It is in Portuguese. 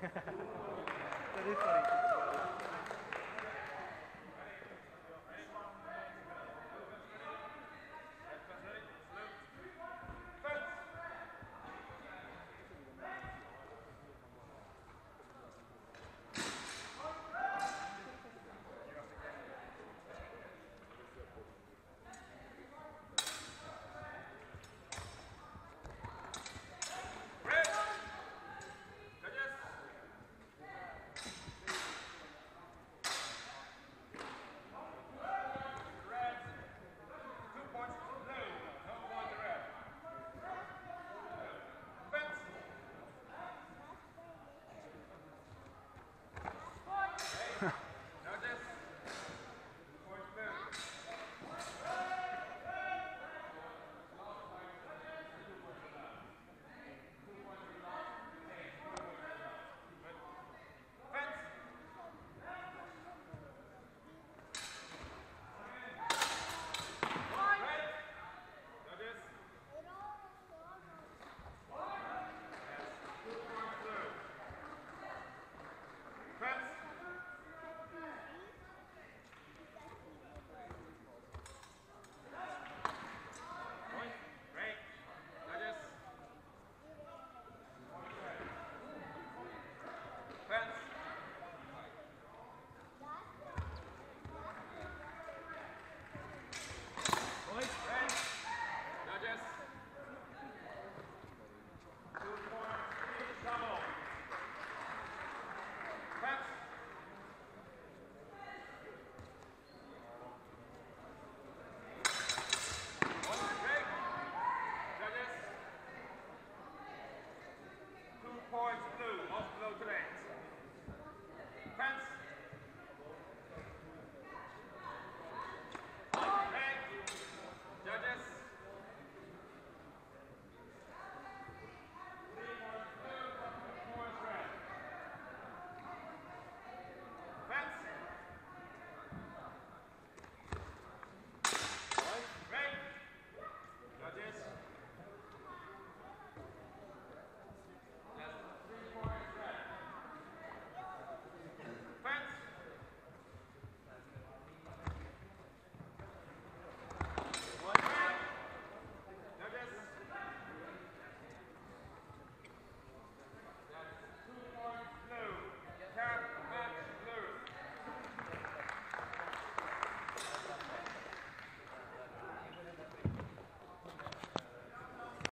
Tá Very funny.